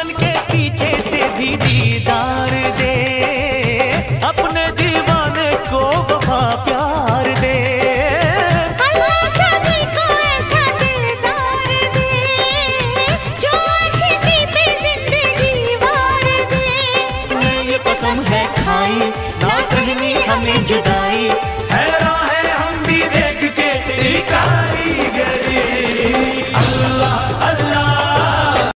दुश्मन के पीछे से भी दीदार दे। अपने दीवाने को वफा प्यार दे। कसम है खाई ना हमें जुदाई। हैरान है हम भी देख के तेरी